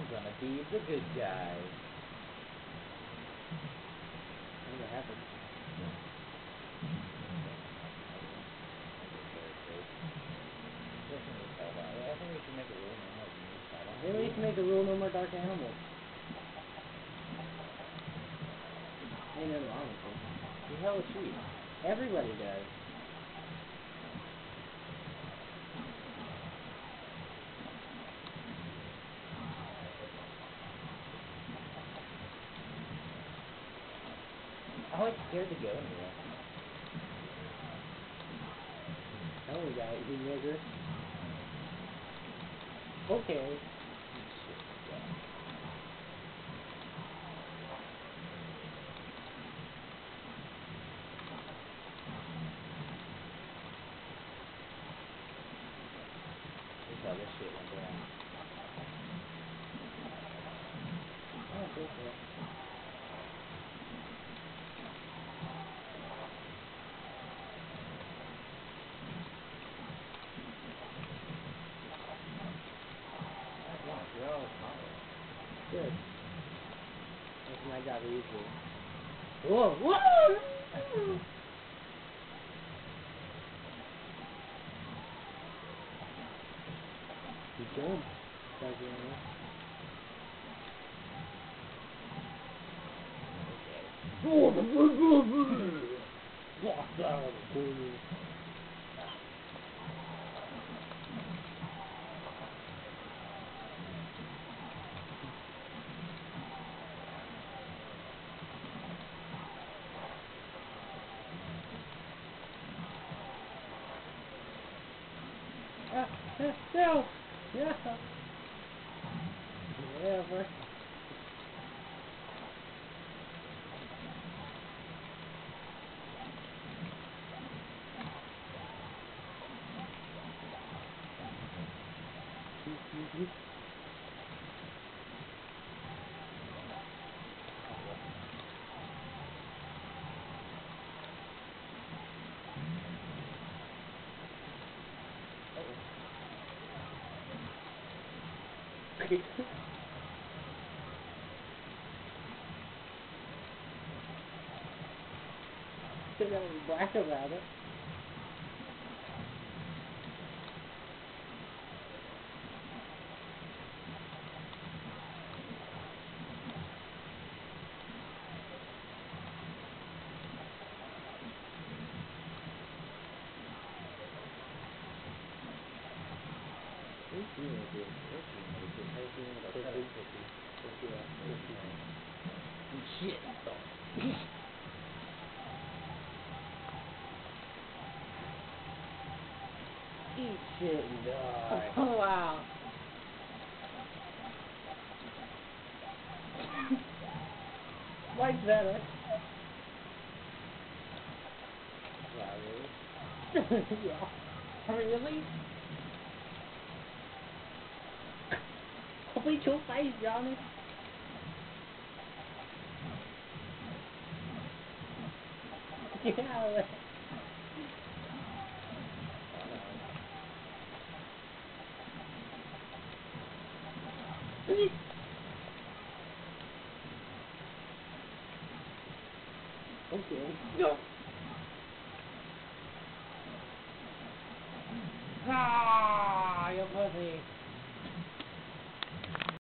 I'm gonna be the good guy. What happened? I think we should make a rule no more. Maybe we should make a rule no more dark animals. Ain't nothing wrong with it. The hell is she? Everybody does. I'm like scared to go anywhere. Oh, we got you nigger. Okay. How this shit. Oh, Good. That's my job usually. Whoa, whoa! You good, dark animal. Walk down the corner. No! Yeah! Yeah, bro. Should have been black about it. Who's doing Shit. Eat shit and die. Oh wow. Like better. Wow, really? yeah. Really? Complete your face, Johnny. chứ đâu rồi. Không chịu. Được. Ah, you're perfect.